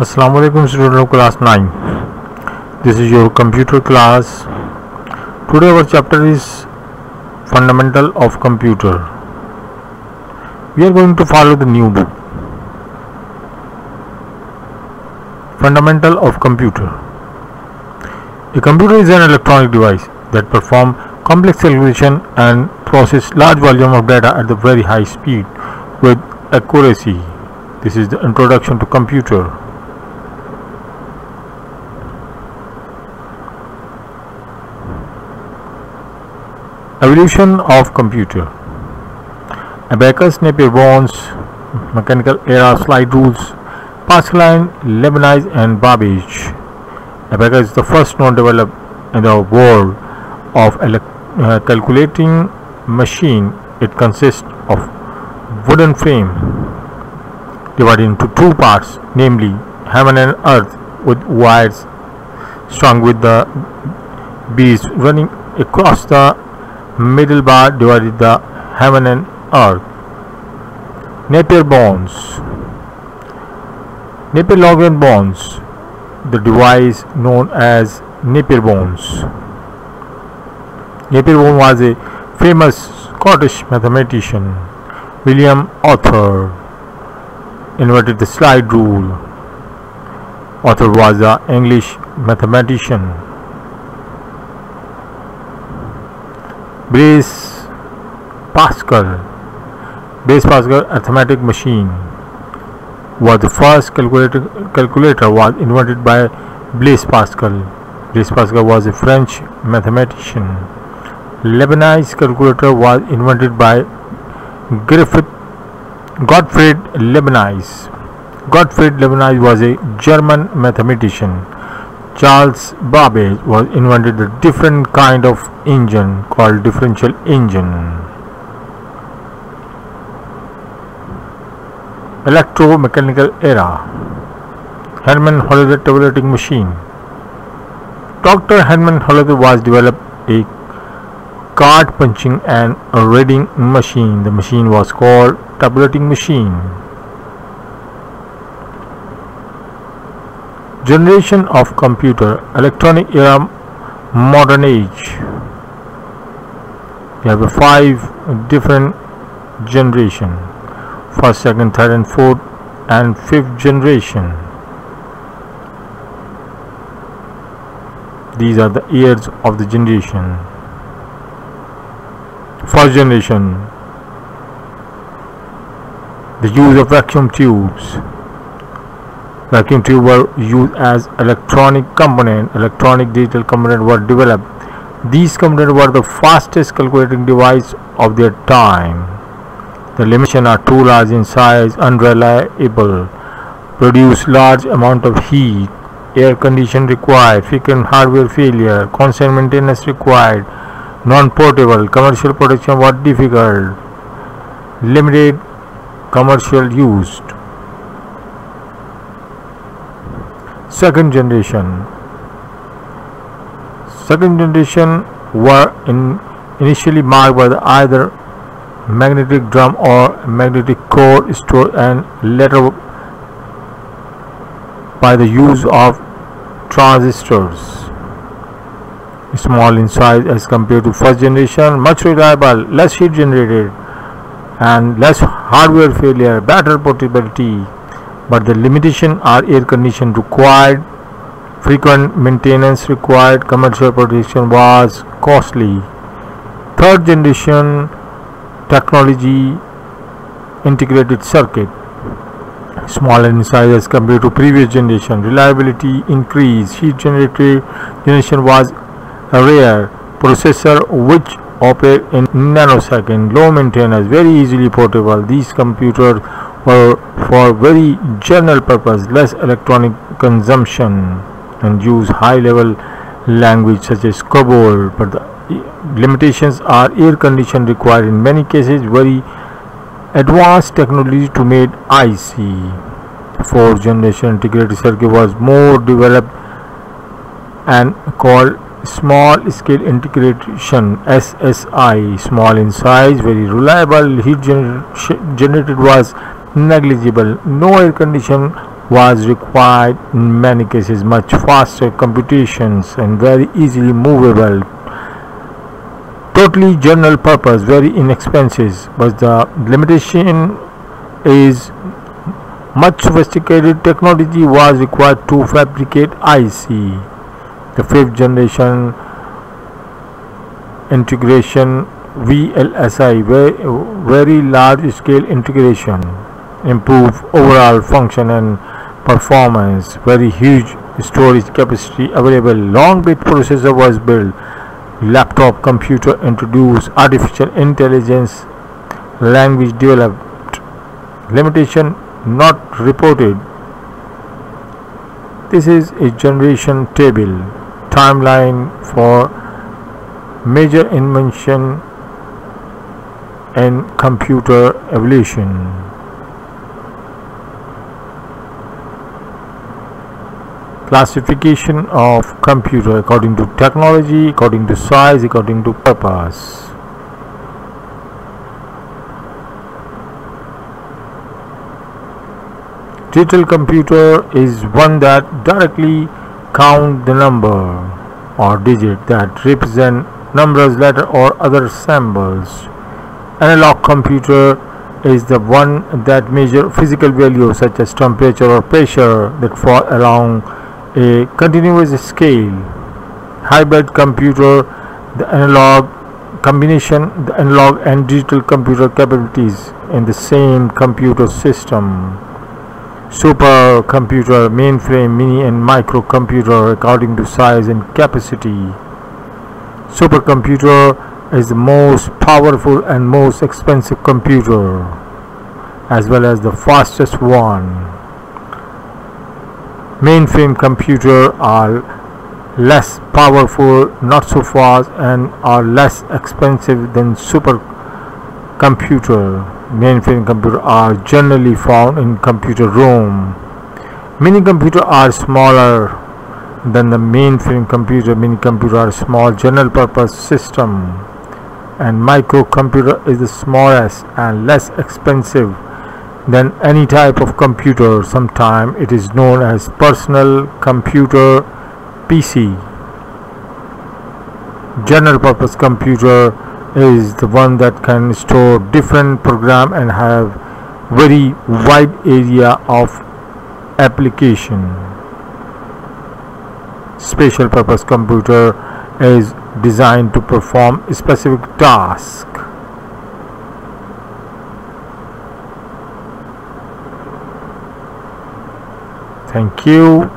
Assalamu alaikum student of class 9 this is your computer class. Today our chapter is fundamental of computer. We are going to follow the new book. Fundamental of computer. A computer is an electronic device that perform complex calculation and process large volume of data at the very high speed with accuracy. This is the introduction to computer Evolution of computer Abacus, Napier-Bones, Mechanical Era Slide Rules, Pascaline, Leibniz and Babbage. Abacus is the first known developed in the world of uh, calculating machine. It consists of wooden frame divided into two parts, namely heaven and earth with wires strung with the bees running across the middle bar divided the heaven and earth. Napier-Bonds Napier-Lagrange bonds, the device known as Napier-Bonds. Napier-Bonds was a famous Scottish mathematician. William Oughtred invented the slide rule. Oughtred was an English mathematician. Blaise Pascal Blaise Pascal arithmetic machine was the first calculator calculator was inverted by Blaise Pascal Blaise Pascal was a French mathematician Leibniz calculator was inverted by Griffith Gottfried Leibniz Gottfried Leibniz was a German mathematician Charles Babbage was invented a different kind of engine called differential engine. Electromechanical era Hermann Hollerith tabulating machine Dr. Hermann Hollerith was developed a card punching and reading machine. The machine was called tabulating machine. Generation of computer electronic era modern age. We have five different generation first second third and fourth and fifth generation. These are the years of the generation. First generation the use of vacuum tubes vacuum tube were used as electronic component electronic digital component were developed. These components were the fastest calculating device of their time. The limitations are too large in size unreliable produce large amount of heat air condition required frequent hardware failure constant maintenance required non-portable commercial production was difficult limited commercial use second generation. Second generation were in initially marked by either magnetic drum or magnetic core store and later by the use of transistors small in size as compared to first generation much reliable less heat generated and less hardware failure better portability but the limitation are air condition required frequent maintenance required commercial production was costly. Third generation technology integrated circuit. Smaller in size as compared to previous generation. Reliability increase heat generated generation was rare. Processor which operate in nanosecond. Low maintenance very easily portable. These computers were for very general purpose less electronic consumption and use high level language such as COBOL. But the limitations are air condition required in many cases very advanced technology to make IC fourth generation integrated circuit was more developed and called small scale integration SSI small in size very reliable heat gener generated was negligible. No air condition was required in many cases. Much faster computations and very easily movable. Totally general purpose very inexpensive. But the limitation is much sophisticated technology was required to fabricate IC the fifth generation integration VLSI very, very large scale integration improve overall function and performance. Very huge storage capacity available. Long bit processor was built. Laptop computer introduced artificial intelligence language developed. Limitation not reported. This is a generation table. Timeline for major invention in computer evolution classification of computer according to technology according to size according to purpose. Digital computer is one that directly count the number or digit that represent numbers letter or other symbols. Analog computer is the one that measure physical values such as temperature or pressure that fall along a continuous scale hybrid computer the analog combination the analog and digital computer capabilities in the same computer system. Super computer mainframe mini and micro computer according to size and capacity. Supercomputer is the most powerful and most expensive computer as well as the fastest one mainframe computer are less powerful not so fast and are less expensive than super computer. Mainframe computer are generally found in computer room. Mini computer are smaller than the mainframe computer. Mini computer are small general purpose system and microcomputer is the smallest and less expensive than any type of computer. Sometime it is known as personal computer PC general purpose computer is the one that can store different program and have very wide area of application. Special purpose computer is designed to perform specific task thank you